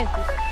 Juventus.